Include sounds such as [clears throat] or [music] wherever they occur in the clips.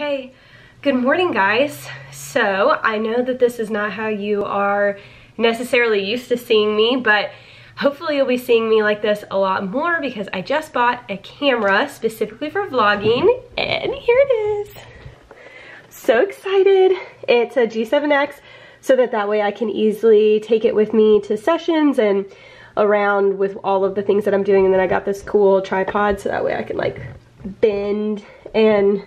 Okay, good morning guys. So I know that this is not how you are necessarily used to seeing me, but hopefully you'll be seeing me like this a lot more because I just bought a camera specifically for vlogging and here it is. So excited. It's a G7X so that that way I can easily take it with me to sessions and around with all of the things that I'm doing and then I got this cool tripod so that way I can like bend and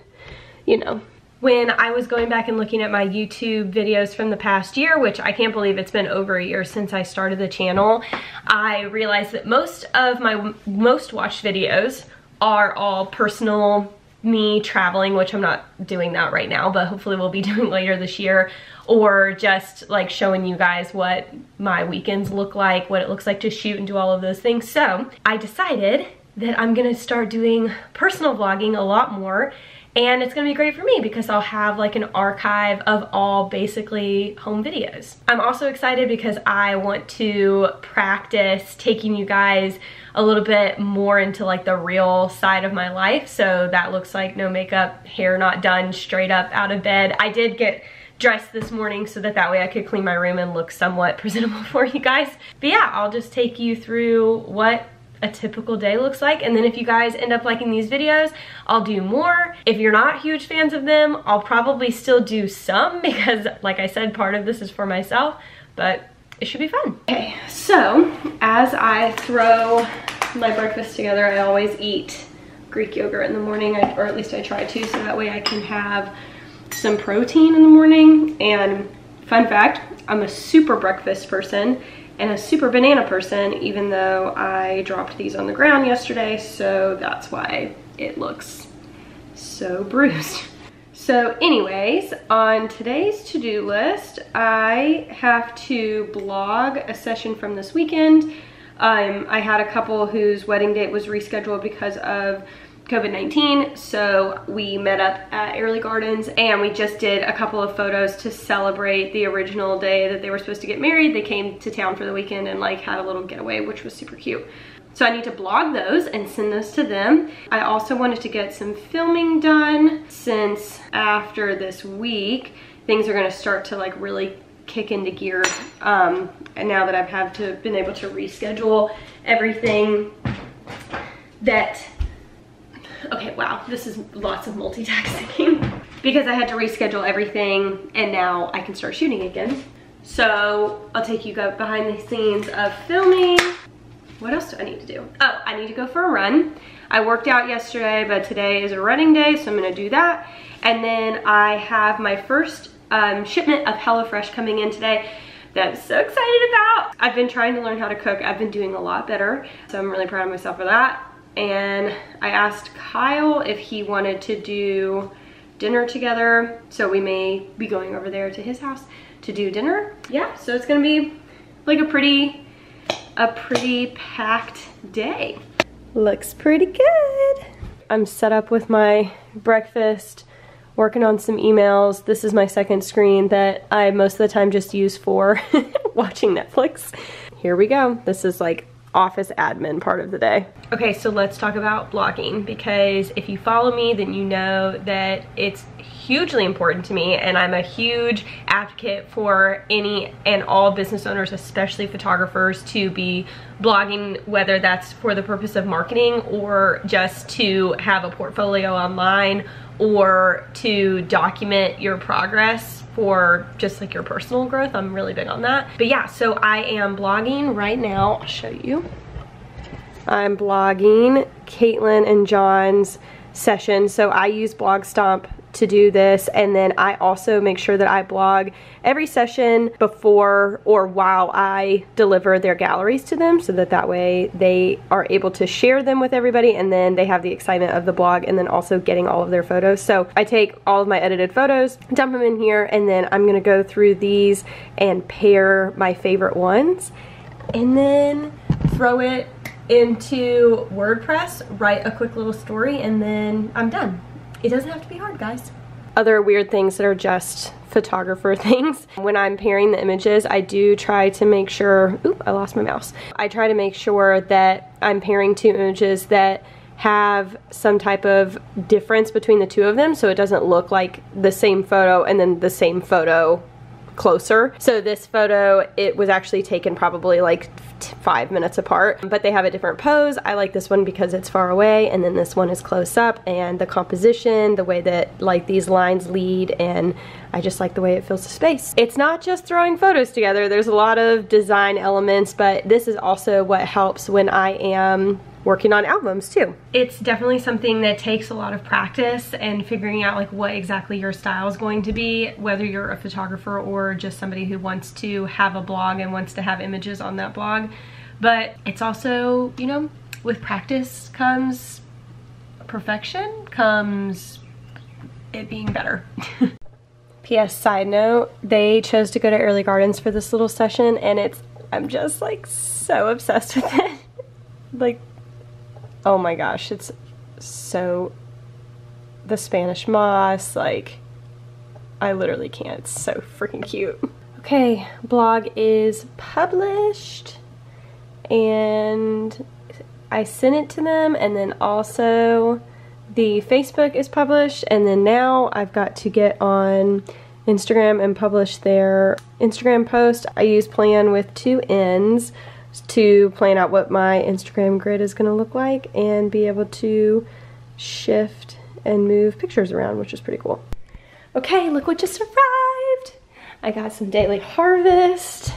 you know when I was going back and looking at my YouTube videos from the past year, which I can't believe it's been over a year since I started the channel, I realized that most of my most watched videos are all personal me traveling, which I'm not doing that right now, but hopefully we'll be [laughs] doing later this year, or just like showing you guys what my weekends look like, what it looks like to shoot and do all of those things. So I decided that I'm gonna start doing personal vlogging a lot more and it's gonna be great for me because I'll have like an archive of all basically home videos. I'm also excited because I want to practice taking you guys a little bit more into like the real side of my life. So that looks like no makeup, hair not done, straight up out of bed. I did get dressed this morning so that that way I could clean my room and look somewhat [laughs] presentable for you guys. But yeah, I'll just take you through what a typical day looks like. And then if you guys end up liking these videos, I'll do more. If you're not huge fans of them, I'll probably still do some [laughs] because like I said, part of this is for myself, but it should be fun. Okay, so as I throw my breakfast together, I always eat Greek yogurt in the morning, or at least I try to, so that way I can have some protein in the morning. And fun fact, I'm a super breakfast person and a super banana person, even though I dropped these on the ground yesterday, so that's why it looks so [laughs] bruised. So anyways, on today's to-do list, I have to blog a session from this weekend. Um, I had a couple whose wedding date was rescheduled because of COVID-19. So we met up at Airlie Gardens and we just did a couple of photos to celebrate the original day that they were supposed to get married. They came to town for the weekend and like had a little getaway, which was super cute. So I need to blog those and send those to them. I also wanted to get some filming done since after this week, things are gonna start to like really kick into gear. Um, and now that I've had to been able to reschedule everything that okay, wow, this is lots of multitasking [laughs] because I had to reschedule everything and now I can start shooting again. So I'll take you behind the scenes of filming. What else do I need to do? Oh, I need to go for a run. I worked out yesterday, but today is a running day, so I'm gonna do that. And then I have my first um, shipment of HelloFresh coming in today that I'm so excited about. I've been trying to learn how to cook. I've been doing a lot better, so I'm really proud of myself for that and I asked Kyle if he wanted to do dinner together. So we may be going over there to his house to do dinner. Yeah, so it's gonna be like a pretty, a pretty packed day. Looks pretty good. I'm set up with my breakfast, working on some emails. This is my second screen that I most of the time just use for [laughs] watching Netflix. Here we go. This is like office admin part of the day. Okay, so let's talk about blogging because if you follow me, then you know that it's hugely important to me and I'm a huge advocate for any and all business owners, especially photographers, to be blogging, whether that's for the purpose of marketing or just to have a portfolio online or to document your progress for just like your personal growth. I'm really big on that. But yeah, so I am blogging right now. I'll show you. I'm blogging Caitlin and John's session. So I use Blogstomp to do this and then I also make sure that I blog every session before or while I deliver their galleries to them so that that way they are able to share them with everybody and then they have the excitement of the blog and then also getting all of their photos. So I take all of my edited photos, dump them in here and then I'm gonna go through these and pair my favorite ones and then throw it into WordPress, write a quick little story and then I'm done. It doesn't have to be hard, guys. Other weird things that are just photographer [laughs] things. When I'm pairing the images, I do try to make sure, oop, I lost my mouse. I try to make sure that I'm pairing two images that have some type of difference between the two of them so it doesn't look like the same photo and then the same photo closer. So this photo, it was actually taken probably like five minutes apart, but they have a different pose. I like this one because it's far away and then this one is close up and the composition, the way that like these lines lead and I just like the way it fills the space. It's not just throwing photos together. There's a lot of design elements, but this is also what helps when I am working on albums too. It's definitely something that takes a lot of practice and figuring out like what exactly your style is going to be, whether you're a photographer or just somebody who wants to have a blog and wants to have images on that blog. But it's also, you know, with practice comes perfection, comes it being better. [laughs] P.S. side note, they chose to go to Airlie Gardens for this little session and it's, I'm just like so obsessed with it. [laughs] like oh my gosh, it's so the Spanish moss, like I literally can't. It's so freaking cute. Okay, blog is published and I sent it to them and then also the Facebook is published and then now I've got to get on Instagram and publish their Instagram post. I use Plann with two N's to plan out what my Instagram grid is going to look like and be able to shift and move pictures around, which is pretty cool. Okay, look what just arrived. I got some Daily Harvest.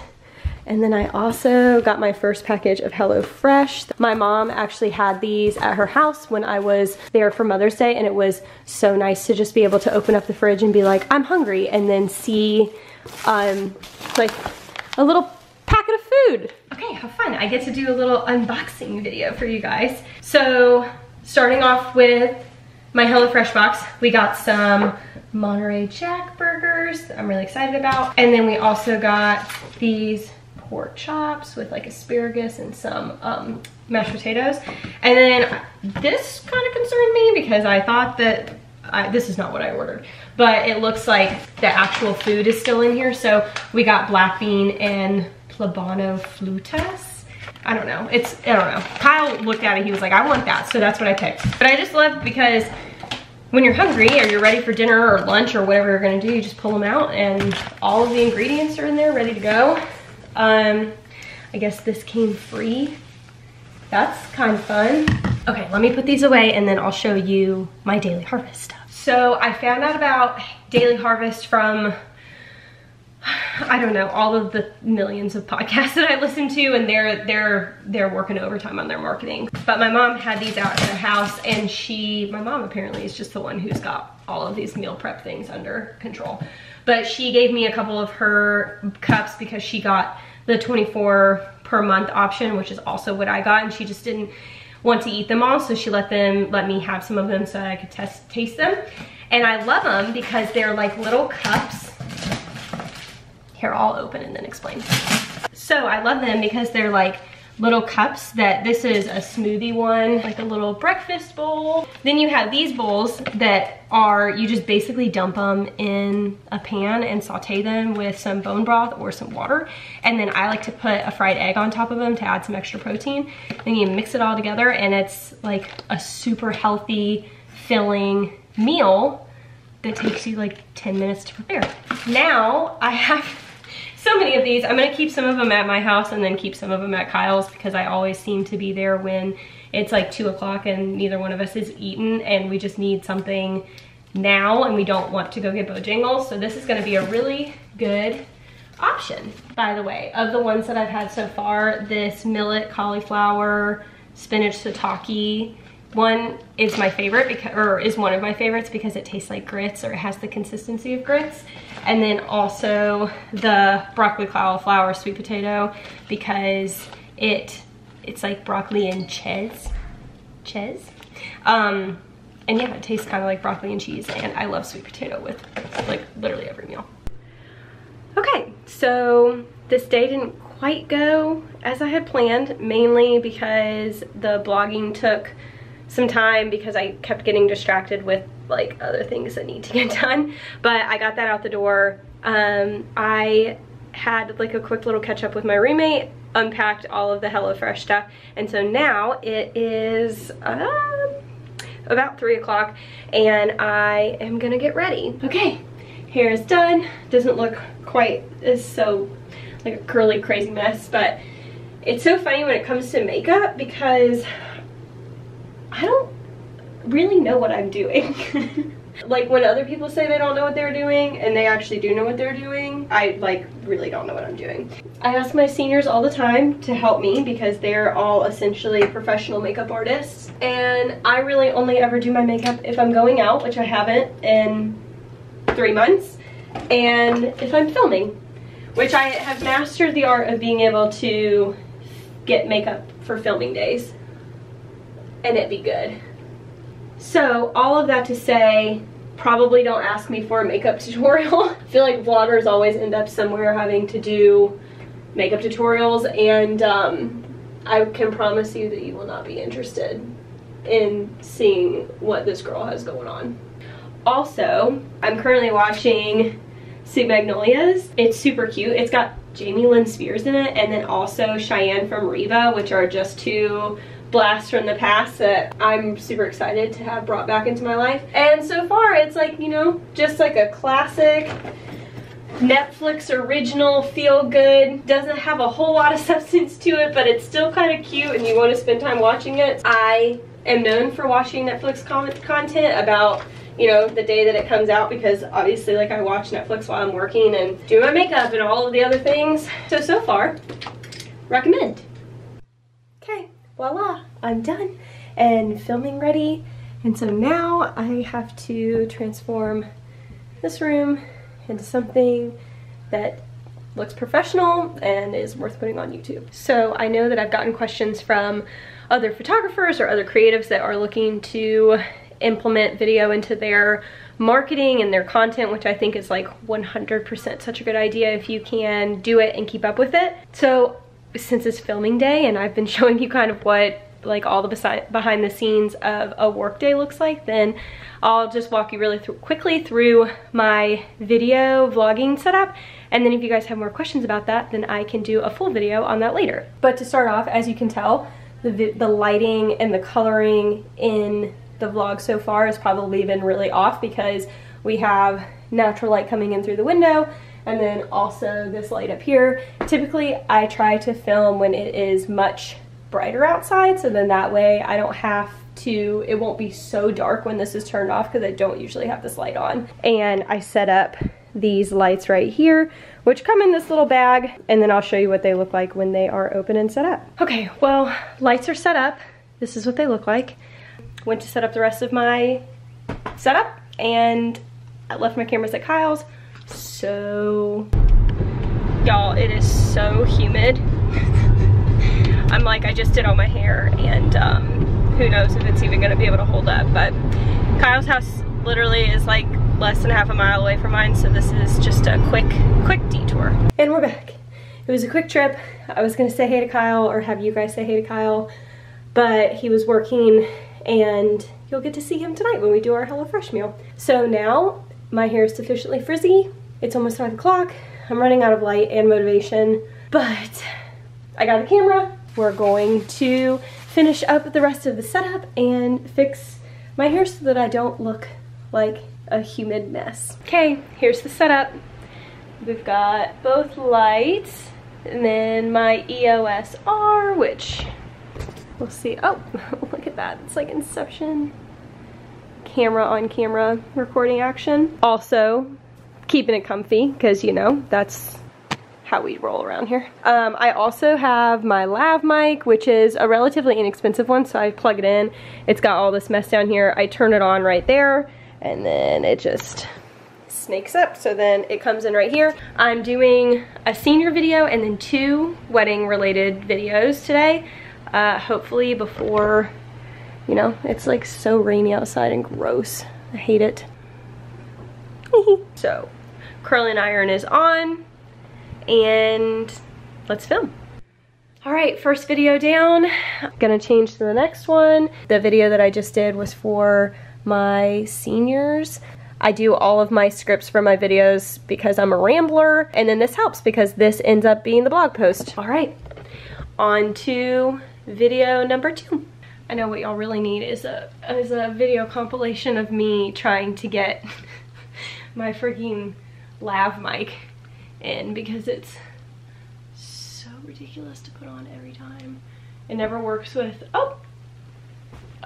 And then I also got my first package of HelloFresh. My mom actually had these at her house when I was there for Mother's Day and it was so nice to just be able to open up the fridge and be like, I'm hungry and then see um, like a little packet of food. Okay, how fun. I get to do a little unboxing video for you guys. So starting off with my HelloFresh box, we got some Monterey Jack burgers I'm really excited about. And then we also got these pork chops with like asparagus and some um, mashed potatoes. And then this kind of concerned me because I thought that I, this is not what I ordered, but it looks like the actual food is still in here. So we got black bean and Poblano flautas. I don't know. It's, I don't know. Kyle looked at it, he was like, I want that. So that's what I picked. But I just love because when you're hungry or you're ready for dinner or lunch or whatever you're gonna do, you just pull them out and all of the ingredients are in there ready to go. Um, I guess this came free. That's kind of fun. Okay, let me put these away and then I'll show you my Daily Harvest stuff. So I found out about Daily Harvest from [sighs] I don't know, all of the millions of podcasts that I listen to and they're they're they're working overtime on their marketing. But my mom had these out at her house and she my mom apparently is just the one who's got all of these meal prep things under control. But she gave me a couple of her cups because she got the 24 per month option, which is also what I got and she just didn't want to eat them all so she let them let me have some of them so I could test taste them. And I love them because they're like little cups here, I'll open and then explain. So I love them because they're like little cups that this is a smoothie one, like a little breakfast bowl. Then you have these bowls that are, you just basically dump them in a pan and saute them with some bone broth or some water. And then I like to put a fried egg on top of them to add some extra protein. Then you mix it all together and it's like a super healthy, filling meal that takes you like 10 minutes to prepare. Now I have so many of these. I'm gonna keep some of them at my house and then keep some of them at Kyle's because I always seem to be there when it's like two o'clock and neither one of us is eaten and we just need something now and we don't want to go get Bojangles. So this is gonna be a really good option. By the way, of the ones that I've had so far, this millet cauliflower spinach shiitake one is my favorite because, or is one of my favorites because it tastes like grits or it has the consistency of grits. And then also the broccoli cauliflower sweet potato because it it's like broccoli and cheese. Cheese? Um, and yeah, it tastes kind of like broccoli and cheese and I love sweet potato with like literally every meal. Okay, so this day didn't quite go as I had planned, mainly because the blogging took some time because I kept getting distracted with like other things that need to get [laughs] done. But I got that out the door. Um, I had like a quick little catch up with my roommate unpacked all of the HelloFresh stuff. And so now it is uh, about three o'clock and I am gonna get ready. Okay, hair is done. Doesn't look quite as so like a curly crazy mess, but it's so funny when it comes to makeup because I don't really know what I'm doing. [laughs] like when other people say they don't know what they're doing and they actually do know what they're doing, I like really don't know what I'm doing. I ask my seniors all the time to help me because they're all essentially professional makeup artists and I really only ever do my makeup if I'm going out, which I haven't in three months, and if I'm filming, which I have mastered the art of being able to get makeup for filming days and it be good. So all of that to say, probably don't ask me for a makeup [laughs] tutorial. I feel like vloggers always end up somewhere having to do makeup tutorials and um, I can promise you that you will not be interested in seeing what this girl has going on. Also, I'm currently watching Sweet Magnolias. It's super cute. It's got Jamie Lynn Spears in it and then also Cheyenne from Reba, which are just two blasts from the past that I'm super excited to have brought back into my life. And so far it's like, you know, just like a classic Netflix original feel good. Doesn't have a whole lot of [laughs] substance to it, but it's still kind of cute and you want to spend time watching it. I am known for watching Netflix content about you know, the day that it comes out because obviously like I watch Netflix while I'm working and do my makeup and all of the other things. So, so far, recommend. Okay, voila, I'm done and filming ready. And so now I have to transform this room into something that looks professional and is worth putting on YouTube. So I know that I've gotten questions from other photographers or other creatives that are looking to implement video into their marketing and their content, which I think is like 100% such a good idea if you can do it and keep up with it. So since it's filming day and I've been [laughs] showing you kind of what like all the behind the scenes of a workday looks like, then I'll just walk you really quickly through my video vlogging setup. And then if you guys have more questions about that, then I can do a full video on that later. But to start off, as you can tell, the, the lighting and the coloring in the vlog so far has probably been really off because we have natural light coming in through the window and then also this light up here. Typically I try to film when it is much brighter outside so then that way I don't have to, it won't be so dark when this is turned off because I don't usually have this light on. And I set up these lights right here which come in this little bag and then I'll show you what they look like when they are open and set up. Okay, well, lights are set up. This is what they look like went to set up the rest of my setup and I left my cameras at Kyle's. So, y'all, it is so humid. I'm like, I just did all my hair and um, who knows if it's even gonna be able to hold up, but Kyle's house literally is like less than half a mile away from mine, so this is just a quick, quick detour. And we're back. It was a quick trip. I was gonna say hey to Kyle or have you guys say hey to Kyle, but he was working and you'll get to see him tonight when we do our HelloFresh meal. So now my hair is sufficiently frizzy. It's almost five o'clock. I'm running out of light and motivation, but I got a camera. We're going to finish up the rest of the setup and fix my hair so that I don't look like a humid mess. Okay, here's the setup. We've got both lights and then my EOS R, which We'll see. Oh, [laughs] look at that. It's like Inception camera on camera recording action. Also, keeping it comfy because, you know, that's how we roll around here. Um, I also have my lav mic, which is a relatively inexpensive one, so I plug it in. It's got all this mess down here. I turn it on right there, and then it just snakes up, so then it comes in right here. I'm doing a senior video and then two wedding related videos today uh, hopefully before, you know, it's like so rainy outside and gross. I hate it. [laughs] so, curling iron is on and let's film. All right, first video down. I'm gonna change to the next one. The video that I just did was for my seniors. I do all of my scripts for my videos because I'm a rambler, and then this helps because this ends up being the blog post. All right, on to video number two. I know what y'all really need is a is a video compilation of me trying to get [laughs] my freaking lav mic in because it's so ridiculous to put on every time. It never works with oh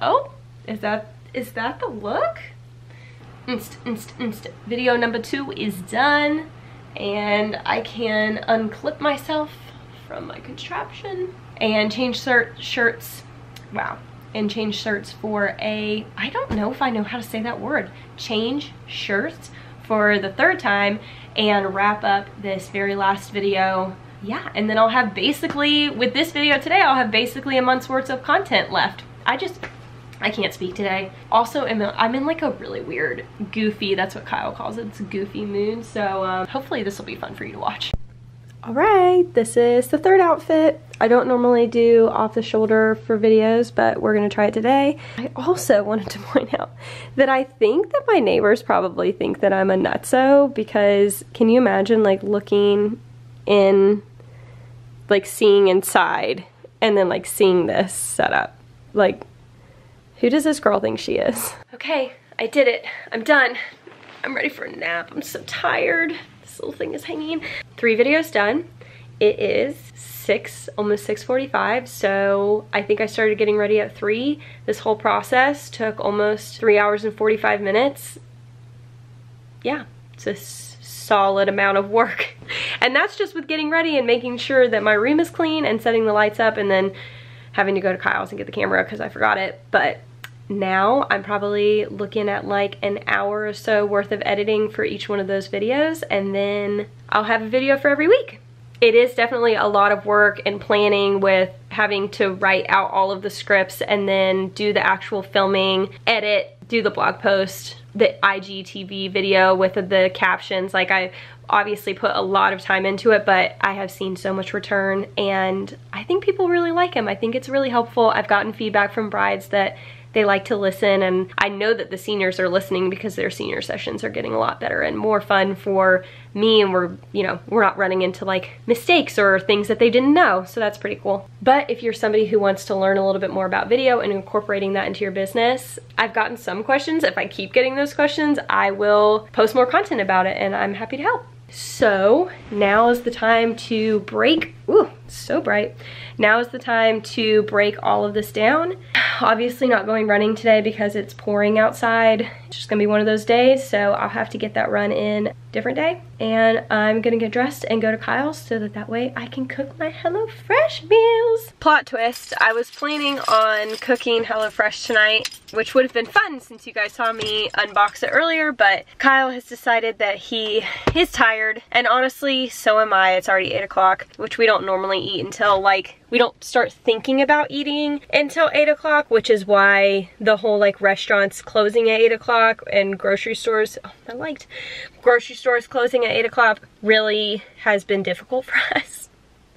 oh is that is that the look? Inst inst inst video number two is done and I can unclip myself from my contraption and change shirts wow and change shirts for a, I don't know if I know how to say that word, change shirts for the third time and wrap up this very last video. Yeah, and then I'll have basically, with this video today, I'll have basically a month's worth of content left. I just, I can't speak today. Also, I'm in like a really weird, goofy, that's what Kyle calls it, it's goofy mood. So um, hopefully this will be fun for you to watch. All right, this is the third outfit. I don't normally do off the shoulder for videos, but we're gonna try it today. I also [laughs] wanted to point out that I think that my neighbors probably think that I'm a nutso because can you imagine like looking in, like seeing inside and then like seeing this setup? Like, who does this girl think she is? Okay, I did it. I'm done. I'm ready for a nap. I'm so tired little thing is hanging. Three videos done. It is 6, almost 6.45, so I think I started getting ready at 3. This whole process took almost 3 hours and 45 minutes. Yeah, it's a solid amount of work. [laughs] And that's just with getting ready and making sure that my room is clean and setting the lights up and then having to go to Kyle's and get the camera because I forgot it. But now I'm probably looking at like an hour or so worth of editing for each one of those videos and then I'll have a video for every week. It is definitely a lot of work and planning with having to write out all of the scripts and then do the actual filming, edit, do the blog post, the IGTV video with the captions. Like I obviously put a lot of time into it, but I have seen so much return and I think people really like them. I think it's really helpful. I've gotten feedback from brides that they like to listen and I know that the seniors are listening because their senior sessions are getting a lot better and more fun for me and we're, you know, we're not running into like mistakes or things that they didn't know. So that's pretty cool. But if you're somebody who wants to learn a little bit more about video and incorporating that into your business, I've gotten some questions. If I keep getting those questions, I will post more content about it and I'm happy to help. So now is the time to break, ooh, so bright. Now is the time to break all of this down. Obviously not going running today because it's pouring outside. It's just gonna be one of those days, so I'll have to get that run in a different day. And I'm gonna get dressed and go to Kyle's so that that way I can cook my HelloFresh meals. Plot twist, I was planning on cooking HelloFresh tonight, which would have been fun since you guys saw me unbox it earlier, but Kyle has decided that he is tired, and honestly, so am I. It's already 8 o'clock, which we don't normally eat until like we don't start thinking about eating until 8 o'clock, which is why the whole like restaurants closing at 8 o'clock and grocery stores, oh, I liked, grocery stores closing at 8 o'clock really has been difficult [laughs] for us.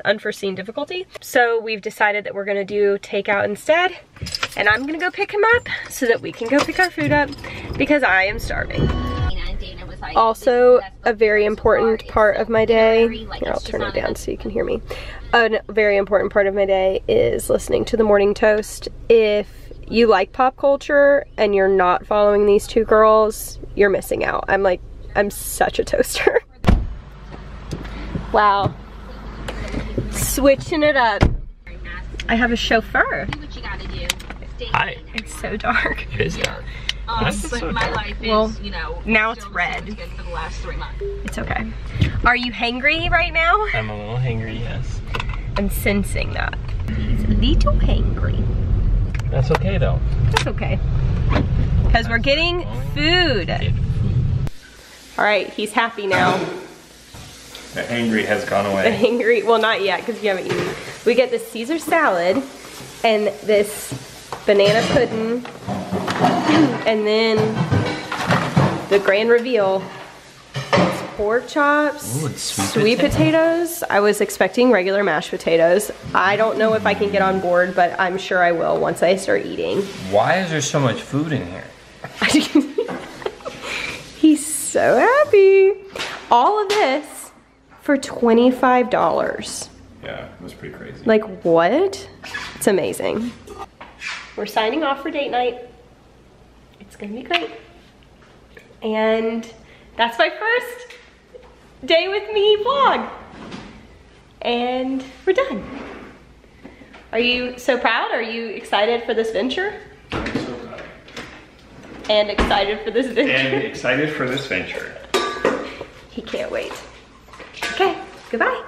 Unforeseen difficulty. So we've decided that we're gonna do takeout instead. And I'm gonna go pick him up so that we can go pick our food up because I am starving also a very important part of my day. Here, I'll turn it down so you can hear me. A very important part of my day is listening to the morning toast. If you like pop culture and you're not following these two girls, you're missing out. I'm like, I'm such a toaster. [laughs] wow. Switching it up. I have a chauffeur. Hi. It's so dark. It is dark. Um, but so my life is, well, you know, now it's red. For the last three months. It's okay. Are you hangry right now? I'm a little hangry, yes. I'm sensing that. He's a little hangry. That's okay though. That's okay. Because we're getting food. All right, he's happy now. The angry has gone away. The angry, well not yet because you haven't eaten. We get this Caesar salad and this banana pudding [clears throat] and then the grand reveal is pork chops, Ooh, sweet, sweet potatoes. I was expecting regular mashed potatoes. I don't know if I can get on board, but I'm sure I will once I start eating. Why is there so much food in here? [laughs] He's so happy. All of this for $25. Yeah, it was pretty crazy. Like what? It's amazing. We're signing off for date night. It's gonna be great. And that's my first day with me vlog. And we're done. Are you so proud? Are you excited for this venture? I'm so proud. And excited for this venture? And excited for this venture. He can't wait. Okay, goodbye.